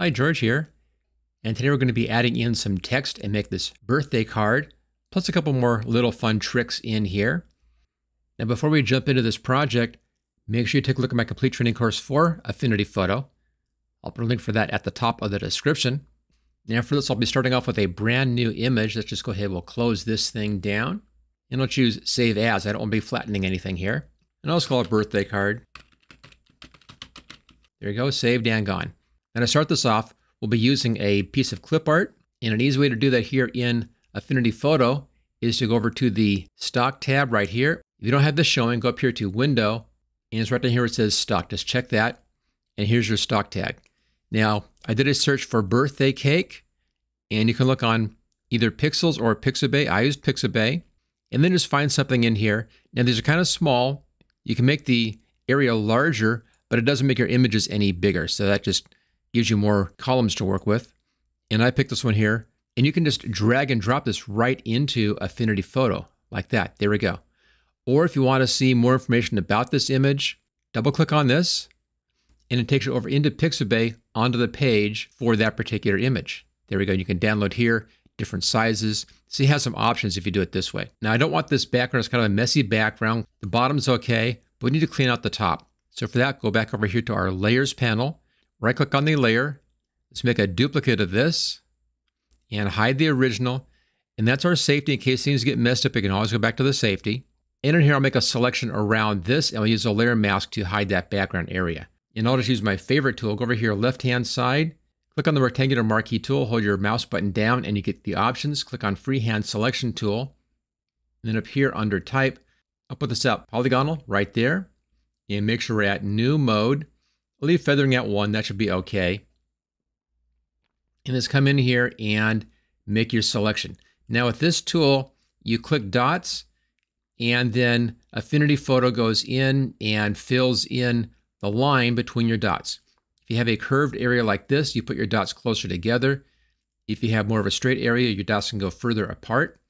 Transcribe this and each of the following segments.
Hi, George here. And today we're going to be adding in some text and make this birthday card, plus a couple more little fun tricks in here. Now before we jump into this project, make sure you take a look at my complete training course for Affinity Photo. I'll put a link for that at the top of the description. Now for this, I'll be starting off with a brand new image. Let's just go ahead, we'll close this thing down. And I'll choose Save As. I don't want to be flattening anything here. And I'll just call it Birthday Card. There you go, saved and gone. And to start this off, we'll be using a piece of clip art. And an easy way to do that here in Affinity Photo is to go over to the Stock tab right here. If you don't have this showing, go up here to Window, and it's right down here where it says Stock. Just check that, and here's your stock tag. Now, I did a search for birthday cake, and you can look on either Pexels or Pixabay. I used Pixabay, and then just find something in here. Now, these are kind of small. You can make the area larger, but it doesn't make your images any bigger. So that just gives you more columns to work with. And I picked this one here. And you can just drag and drop this right into Affinity Photo like that. There we go. Or if you want to see more information about this image, double click on this and it takes you over into Pixabay onto the page for that particular image. There we go. You can download here, different sizes. See, it has some options if you do it this way. Now, I don't want this background. It's kind of a messy background. The bottom's okay, but we need to clean out the top. So for that, go back over here to our Layers panel right click on the layer. Let's make a duplicate of this and hide the original. And that's our safety. In case things get messed up, you can always go back to the safety. And in here, I'll make a selection around this and I'll use a layer mask to hide that background area. And I'll just use my favorite tool. Go over here, left-hand side, click on the rectangular marquee tool, hold your mouse button down and you get the options. Click on freehand selection tool. And then up here under type, I'll put this out polygonal right there. And make sure we're at new mode leave feathering at one, that should be okay. And let's come in here and make your selection. Now with this tool, you click dots and then Affinity Photo goes in and fills in the line between your dots. If you have a curved area like this, you put your dots closer together. If you have more of a straight area, your dots can go further apart.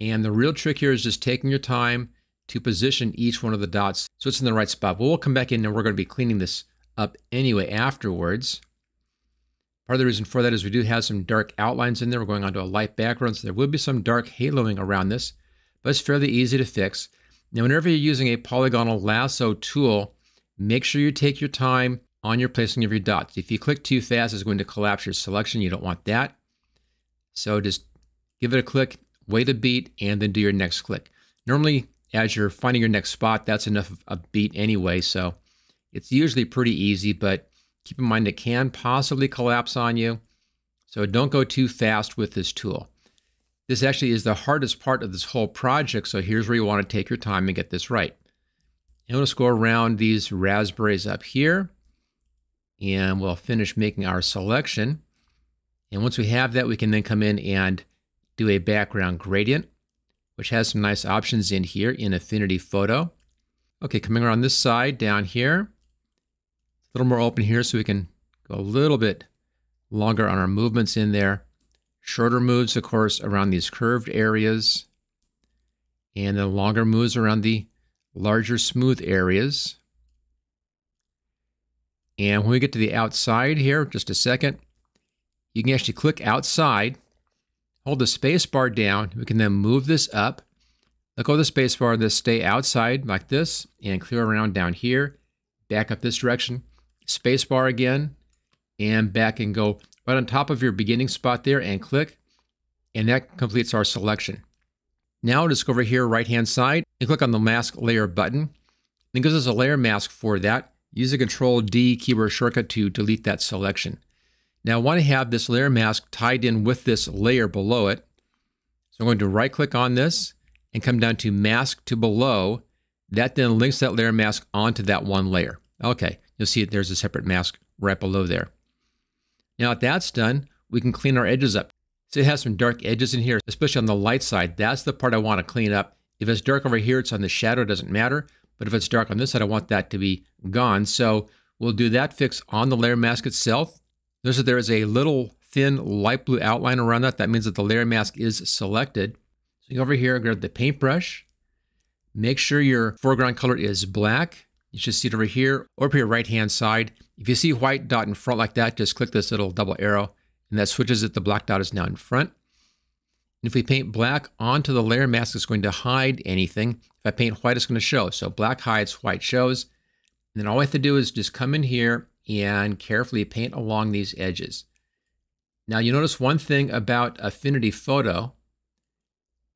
And the real trick here is just taking your time to position each one of the dots so it's in the right spot. But we'll come back in and we're going to be cleaning this up anyway afterwards. Part of the reason for that is we do have some dark outlines in there. We're going onto a light background, so there will be some dark haloing around this, but it's fairly easy to fix. Now, whenever you're using a polygonal lasso tool, make sure you take your time on your placing of your dots. If you click too fast, it's going to collapse your selection. You don't want that. So just give it a click, wait a beat, and then do your next click. Normally, as you're finding your next spot, that's enough of a beat anyway, so it's usually pretty easy, but keep in mind it can possibly collapse on you. So don't go too fast with this tool. This actually is the hardest part of this whole project, so here's where you want to take your time and get this right. And let's go around these raspberries up here, and we'll finish making our selection. And once we have that, we can then come in and do a background gradient, which has some nice options in here in Affinity Photo. Okay, coming around this side down here, a little more open here so we can go a little bit longer on our movements in there. Shorter moves, of course, around these curved areas. And then longer moves around the larger smooth areas. And when we get to the outside here, just a second, you can actually click outside, hold the space bar down. We can then move this up. Let go of the space bar, this stay outside like this, and clear around down here, back up this direction spacebar again, and back and go right on top of your beginning spot there and click, and that completes our selection. Now just go over here, right hand side, and click on the mask layer button. It gives us a layer mask for that. Use the Control D keyboard shortcut to delete that selection. Now I want to have this layer mask tied in with this layer below it. So I'm going to right click on this and come down to mask to below. That then links that layer mask onto that one layer. Okay, you'll see there's a separate mask right below there. Now, that's done, we can clean our edges up. So it has some dark edges in here, especially on the light side. That's the part I want to clean up. If it's dark over here, it's on the shadow, it doesn't matter. But if it's dark on this side, I want that to be gone. So we'll do that fix on the layer mask itself. Notice that there is a little thin light blue outline around that. That means that the layer mask is selected. So go over here, grab the paintbrush. Make sure your foreground color is black. You should see it over here or up your right hand side. If If you see white dot in front like that, just click this little double arrow and that switches it. The black dot is now in front. And if we paint black onto the layer mask, it's going to hide anything. If I paint white, it's going to show. So black hides, white shows. And then all I have to do is just come in here and carefully paint along these edges. Now you notice one thing about Affinity Photo,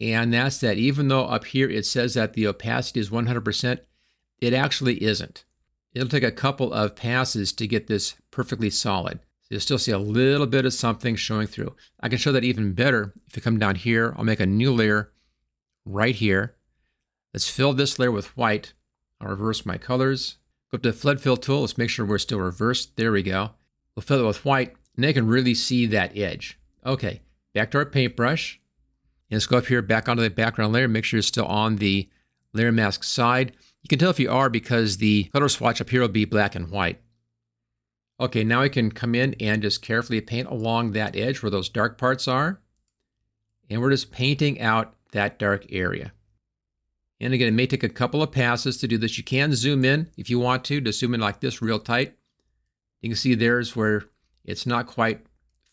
and that's that even though up here it says that the opacity is 100%, it actually isn't. It'll take a couple of passes to get this perfectly solid. So you'll still see a little bit of something showing through. I can show that even better if you come down here. I'll make a new layer right here. Let's fill this layer with white. I'll reverse my colors. Go up to the flood fill tool. Let's make sure we're still reversed. There we go. We'll fill it with white, and you can really see that edge. Okay, back to our paintbrush. And let's go up here, back onto the background layer. Make sure you're still on the layer mask side. You can tell if you are because the color swatch up here will be black and white. Okay, now I can come in and just carefully paint along that edge where those dark parts are. And we're just painting out that dark area. And again, it may take a couple of passes to do this. You can zoom in if you want to, to zoom in like this real tight. You can see there's where it's not quite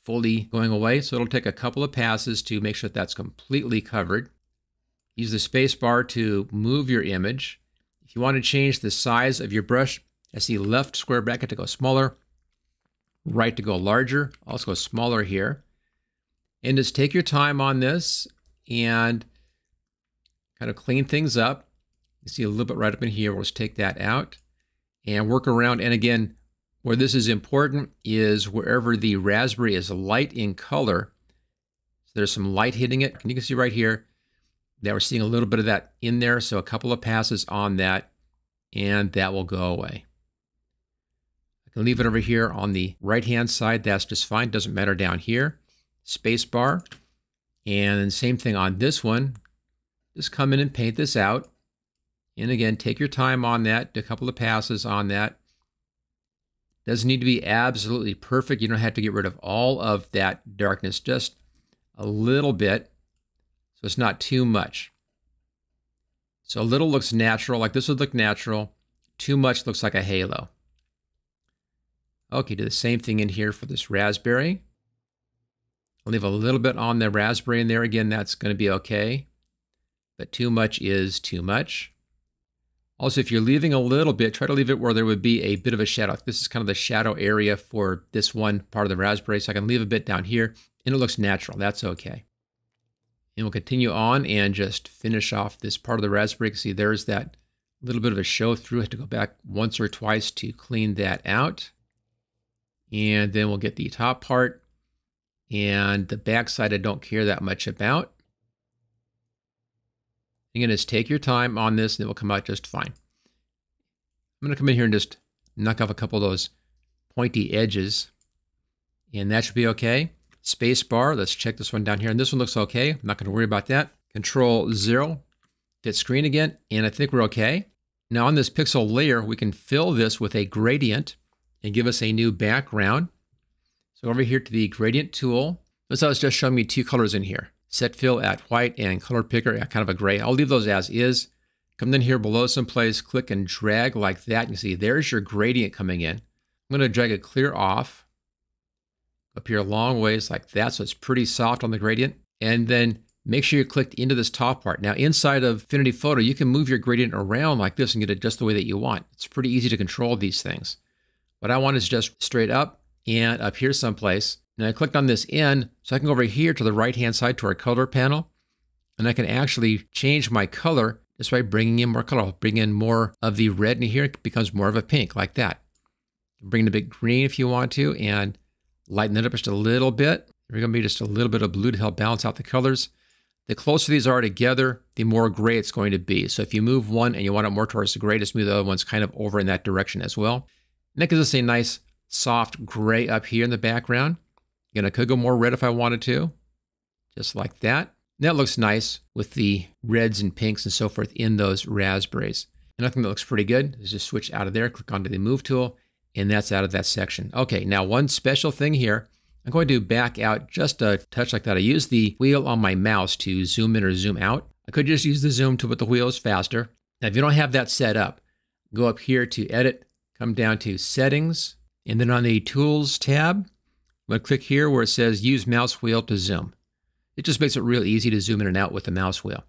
fully going away. So it'll take a couple of passes to make sure that that's completely covered. Use the space bar to move your image. If you want to change the size of your brush, I see left square bracket to go smaller, right to go larger, also go smaller here. And just take your time on this and kind of clean things up. You see a little bit right up in here. We'll just take that out and work around. And again, where this is important is wherever the raspberry is light in color. So there's some light hitting it. And you can see right here that we're seeing a little bit of that in there. So a couple of passes on that and that will go away. I can leave it over here on the right hand side. That's just fine. Doesn't matter down here. Space bar. And same thing on this one. Just come in and paint this out. And again, take your time on that, do a couple of passes on that. Doesn't need to be absolutely perfect. You don't have to get rid of all of that darkness, just a little bit. So it's not too much. So a little looks natural, like this would look natural. Too much looks like a halo. Okay, do the same thing in here for this raspberry. I'll leave a little bit on the raspberry in there. Again, that's going to be okay but too much is too much. Also, if you're leaving a little bit, try to leave it where there would be a bit of a shadow. This is kind of the shadow area for this one part of the raspberry, so I can leave a bit down here, and it looks natural. That's okay. And we'll continue on and just finish off this part of the raspberry. See, there's that little bit of a show through. I have to go back once or twice to clean that out. And then we'll get the top part. And the back side I don't care that much about. Again, just take your time on this and it will come out just fine. I'm going to come in here and just knock off a couple of those pointy edges. And that should be okay. Space bar, let's check this one down here. And this one looks okay. I'm not going to worry about that. Control zero, fit screen again. And I think we're okay. Now on this pixel layer, we can fill this with a gradient and give us a new background. So over here to the gradient tool. Notice how it's just showing me two colors in here set fill at white and color picker at kind of a gray. I'll leave those as is. Come in here below someplace, click and drag like that. You see there's your gradient coming in. I'm going to drag it clear off up here a long ways like that. So it's pretty soft on the gradient. And then make sure you clicked into this top part. Now inside of Affinity Photo, you can move your gradient around like this and get it just the way that you want. It's pretty easy to control these things. What I want is just straight up and up here someplace. And I clicked on this in, so I can go over here to the right-hand side to our color panel, and I can actually change my color just by bringing in more color. I'll bring in more of the red in here, it becomes more of a pink, like that. Bring in a bit green if you want to, and lighten it up just a little bit. We're going to be just a little bit of blue to help balance out the colors. The closer these are together, the more gray it's going to be. So if you move one and you want it more towards the gray, just move the other ones kind of over in that direction as well. And that gives us a nice soft gray up here in the background. Again, I could go more red if I wanted to, just like that. And that looks nice with the reds and pinks and so forth in those raspberries. And I think that looks pretty good is just switch out of there, click onto the move tool, and that's out of that section. Okay, now one special thing here. I'm going to back out just a touch like that. I use the wheel on my mouse to zoom in or zoom out. I could just use the zoom to put the wheels faster. Now, if you don't have that set up, go up here to edit, come down to settings, And then on the Tools tab, I'm going to click here where it says Use Mouse Wheel to Zoom. It just makes it real easy to zoom in and out with the mouse wheel.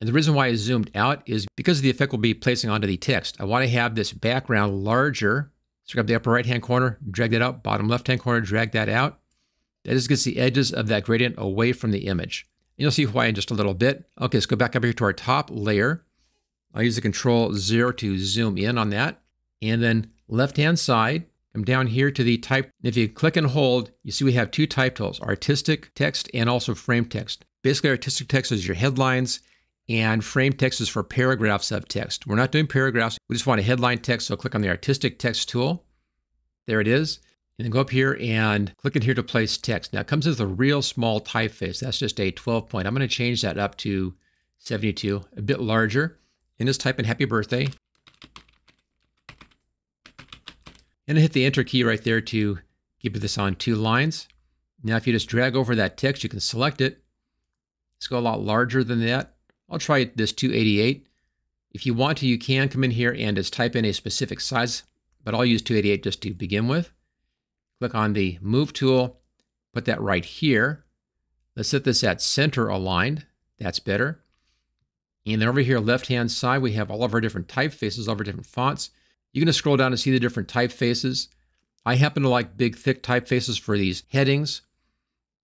And the reason why I zoomed out is because of the effect we'll be placing onto the text. I want to have this background larger. So grab the upper right hand corner, drag that out, bottom left hand corner, drag that out. That just gets the edges of that gradient away from the image. And you'll see why in just a little bit. Okay, let's go back up here to our top layer. I'll use the control zero to zoom in on that. And then left hand side, come down here to the type. If you click and hold, you see we have two type tools, artistic text and also frame text. Basically, artistic text is your headlines and frame text is for paragraphs of text. We're not doing paragraphs. We just want a headline text. So click on the artistic text tool. There it is. And then go up here and click in here to place text. Now it comes with a real small typeface. That's just a 12 point. I'm going to change that up to 72, a bit larger. And just type in happy birthday. And hit the enter key right there to keep this on two lines. Now if you just drag over that text, you can select it. Let's go a lot larger than that. I'll try this 288. If you want to, you can come in here and just type in a specific size, but I'll use 288 just to begin with. Click on the Move tool, put that right here. Let's set this at center aligned. That's better. And then over here, left-hand side, we have all of our different typefaces, all of our different fonts. You can just scroll down to see the different typefaces. I happen to like big, thick typefaces for these headings.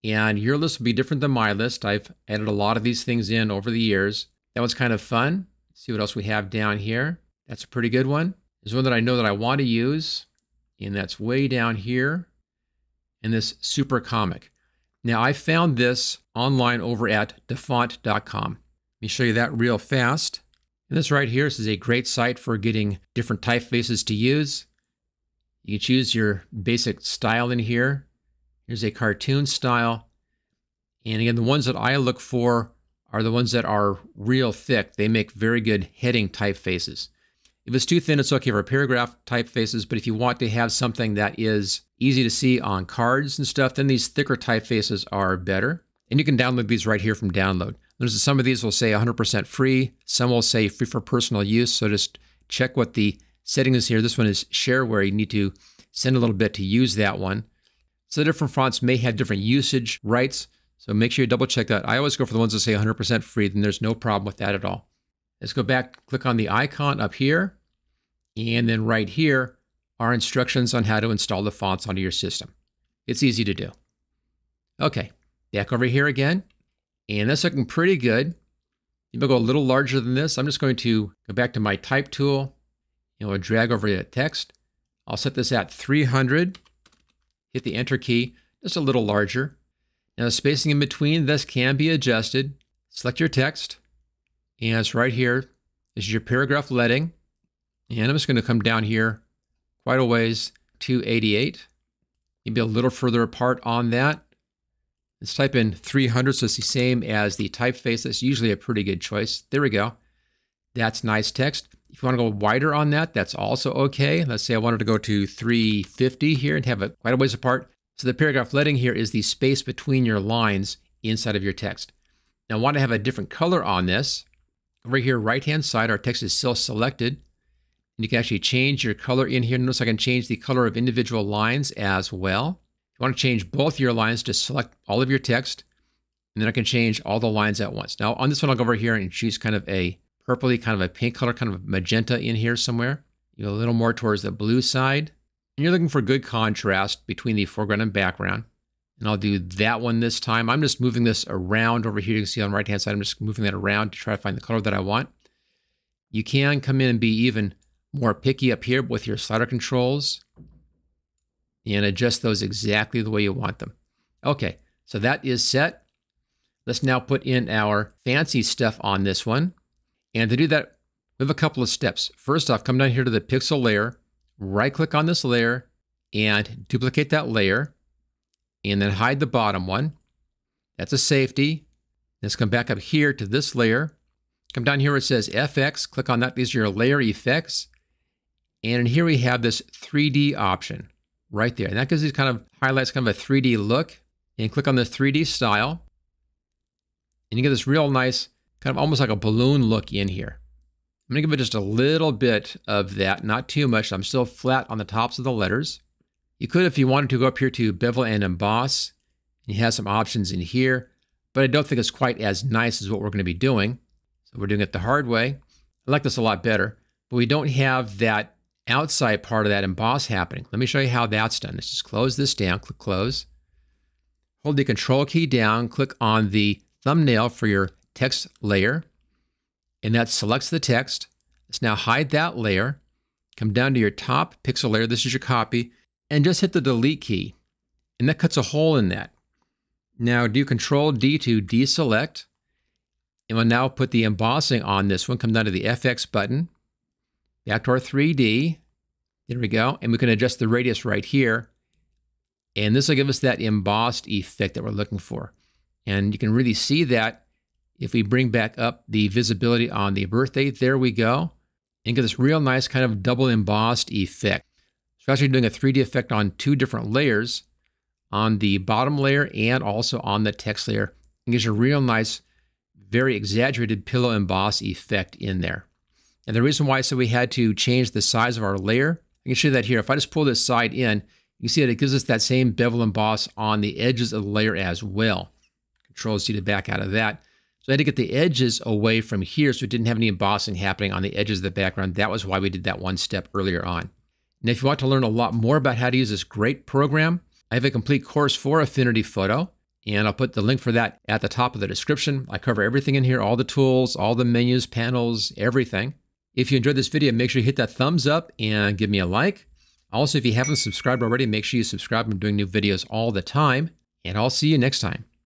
And your list will be different than my list. I've added a lot of these things in over the years. That was kind of fun. Let's see what else we have down here. That's a pretty good one. There's one that I know that I want to use, and that's way down here. And this super comic. Now, I found this online over at dafont.com. Let me show you that real fast. And this right here, this is a great site for getting different typefaces to use. You can choose your basic style in here. Here's a cartoon style. And again, the ones that I look for are the ones that are real thick. They make very good heading typefaces. If it's too thin, it's okay for paragraph typefaces, but if you want to have something that is easy to see on cards and stuff, then these thicker typefaces are better. And you can download these right here from download. There's some of these will say 100% free. Some will say free for personal use. So just check what the setting is here. This one is shareware. You need to send a little bit to use that one. So the different fonts may have different usage rights. So make sure you double check that. I always go for the ones that say 100% free, then there's no problem with that at all. Let's go back, click on the icon up here. And then right here are instructions on how to install the fonts onto your system. It's easy to do. Okay, back over here again. And that's looking pretty good. You will go a little larger than this. I'm just going to go back to my type tool. You know, drag over the text. I'll set this at 300 hit the enter key, just a little larger. Now the spacing in between this can be adjusted. Select your text, and it's right here. This is your paragraph leading. And I'm just going to come down here quite a ways, 288. Maybe a little further apart on that. Let's type in 300 so it's the same as the typeface. That's usually a pretty good choice. There we go. That's nice text. If you want to go wider on that, that's also okay. Let's say I wanted to go to 350 here and have it quite a ways apart. So the paragraph leading here is the space between your lines inside of your text. Now I want to have a different color on this. Over here, right-hand side, our text is still selected. And you can actually change your color in here. Notice I can change the color of individual lines as well. If you want to change both your lines, just select all of your text. And then I can change all the lines at once. Now on this one, I'll go over here and choose kind of a purpley, kind of a pink color, kind of magenta in here somewhere. You a little more towards the blue side. And you're looking for good contrast between the foreground and background. And I'll do that one this time. I'm just moving this around over here. You can see on the right-hand side, I'm just moving that around to try to find the color that I want. You can come in and be even more picky up here with your slider controls and adjust those exactly the way you want them. Okay, so that is set. Let's now put in our fancy stuff on this one. And to do that, we have a couple of steps. First off, come down here to the pixel layer, right click on this layer and duplicate that layer and then hide the bottom one. That's a safety. Let's come back up here to this layer. Come down here it says FX, click on that. These are your layer effects. And here we have this 3D option right there. And that gives these kind of highlights kind of a 3D look. And click on the 3D style. And you get this real nice kind of almost like a balloon look in here. I'm going to give it just a little bit of that, not too much. I'm still flat on the tops of the letters. You could, if you wanted to, go up here to bevel and emboss. You have some options in here, but I don't think it's quite as nice as what we're going to be doing. So we're doing it the hard way. I like this a lot better, but we don't have that outside part of that emboss happening. Let me show you how that's done. Let's just close this down, click close. Hold the control key down, click on the thumbnail for your text layer, and that selects the text. Let's now hide that layer. Come down to your top pixel layer, this is your copy, and just hit the delete key. And that cuts a hole in that. Now do Control D to deselect. And we'll now put the embossing on this one. Come down to the FX button. Back to our 3D. There we go. And we can adjust the radius right here. And this will give us that embossed effect that we're looking for. And you can really see that if we bring back up the visibility on the birth date. There we go. And get this real nice kind of double embossed effect. So actually doing a 3D effect on two different layers on the bottom layer and also on the text layer. It gives you a real nice, very exaggerated pillow emboss effect in there. And the reason why I so we had to change the size of our layer, I can show you that here. If I just pull this side in, you see that it gives us that same bevel emboss on the edges of the layer as well. Control C to back out of that. So I had to get the edges away from here so it didn't have any embossing happening on the edges of the background. That was why we did that one step earlier on. And if you want to learn a lot more about how to use this great program, I have a complete course for Affinity Photo, and I'll put the link for that at the top of the description. I cover everything in here, all the tools, all the menus, panels, everything. If you enjoyed this video, make sure you hit that thumbs up and give me a like. Also, if you haven't subscribed already, make sure you subscribe. I'm doing new videos all the time, and I'll see you next time.